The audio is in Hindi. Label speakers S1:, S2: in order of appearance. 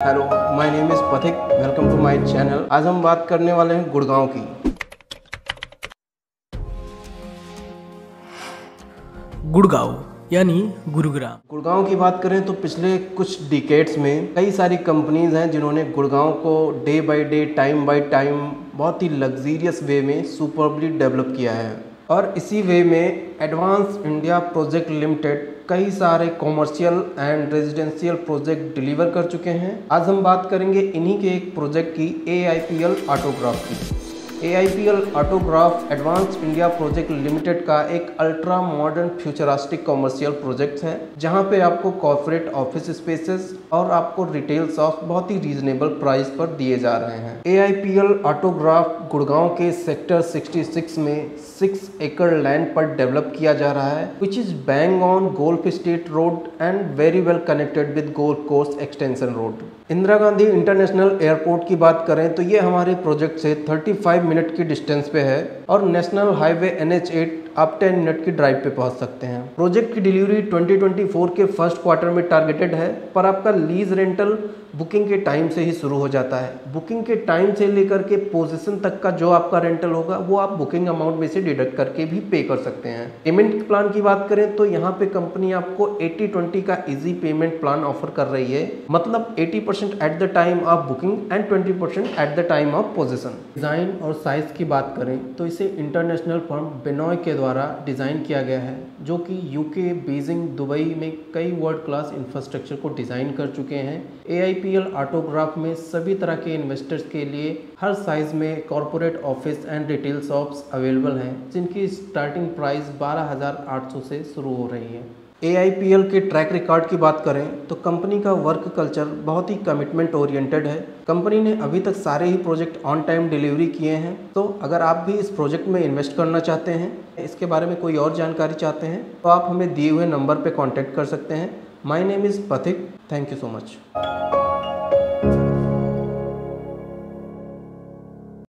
S1: Hello my name is Pathik welcome to my channel आज हम बात करने वाले हैं गुड़गांव की।
S2: गुड़गांव यानी गुरुग्राम।
S1: गुड़गांव की बात करें तो पिछले कुछ डिकेट्स में कई सारी कंपनीज़ हैं जिन्होंने गुड़गांव को day by day time by time बहुत ही लग्जीरियस वे में सुपरबली डेवलप किया है। और इसी वे में एडवांस इंडिया प्रोजेक्ट लिमिटेड कई सारे commercial and residential project deliver कर चुके हैं। आज हम बात करेंगे इन्हीं के एक प्रोजेक्ट की A I P L autograph की। A I P L autograph advance India project limited का एक ultra modern futuristic commercial project है, जहाँ पे आपको कॉर्पोरेट ऑफ़िस स्पेसेस और आपको रिटेल शॉप बहुत ही रीजनेबल प्राइस पर दिए जा रहे हैं। A I P L autograph Gurgaon के सेक्टर 66 में 6 एकड़ लैंड पर डेवलप किया जा रहा है which is bang on golf state road and very well connected with golf course extension road Indira Gandhi international airport की बात करें तो ये हमारे प्रोजेक्ट से 35 मिनट की डिस्टेंस पे है और नेशनल हाईवे एन एच आप 10 मिनट की ड्राइव पे पहुँच सकते हैं। प्रोजेक्ट की डिलीवरी 2024 के फ़र्स्ट क्वार्टर में टारगेटेड है, पर आपका लीज रेंटल बुकिंग के टाइम से ही शुरू हो जाता है। बुकिंग के टाइम से लेकर के पोजीशन तक का जो आपका रेंटल होगा, वो आप बुकिंग अमाउंट में से डिडक्ट करके भी पे कर सकते हैं। पेमेंट प्लान की बात करें तो यहाँ पे कंपनी आपको 80-20 का इजी पेमेंट प्लान ऑफ़र कर रही है। मतलब 80 percent at the time of booking and 20 percent at the time of position design और साइज़ की बात करें तो इसे इंटरनेशनल फर्म बेनॉय के द्वारा डिज़ाइन किया गया है जो कि यूके बीजिंग दुबई में कई वर्ल्ड क्लास इंफ्रास्ट्रक्चर को डिज़ाइन कर चुके हैं। ए आई ऑटोग्राफ में सभी तरह के इन्वेस्टर्स के लिए हर साइज़ में corporate office and retail shops available हैं जिनकी स्टार्टिंग प्राइस 12,800 से शुरू हो रही है। एआईपीएल के ट्रैक रिकॉर्ड की बात करें तो कंपनी का वर्क कल्चर बहुत ही कमिटमेंट ओरिएंटेड है। कंपनी ने अभी तक सारे ही प्रोजेक्ट ऑन टाइम डिलीवरी किए हैं। तो अगर आप भी इस प्रोजेक्ट में इन्वेस्ट करना चाहते हैं, इसके बारे में कोई और जानकारी चाहते हैं तो आप हमें दिए हुए नंबर पर कॉन्टैक्ट कर सकते हैं। My name is Pathik thank you so much